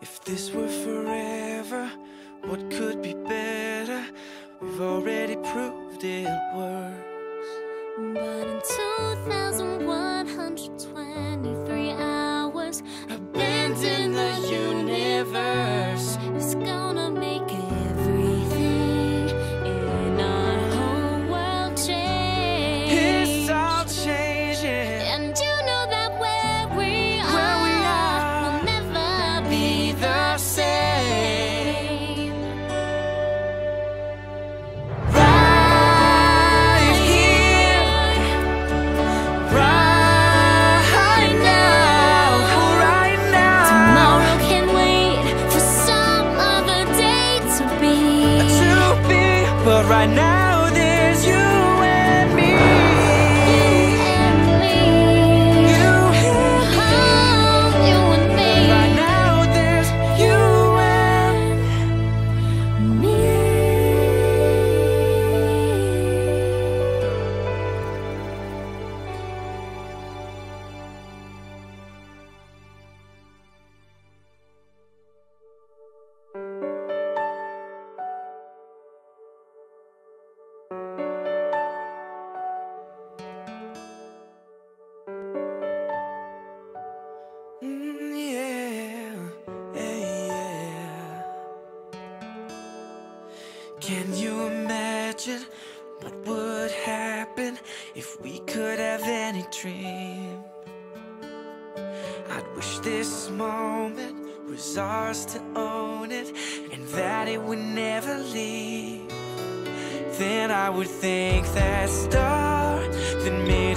If this were forever, what could be better? We've already proved it works. But in 2123 right now. Wish this moment was ours to own it and that it would never leave. Then I would think that star that made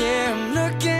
yeah, I'm looking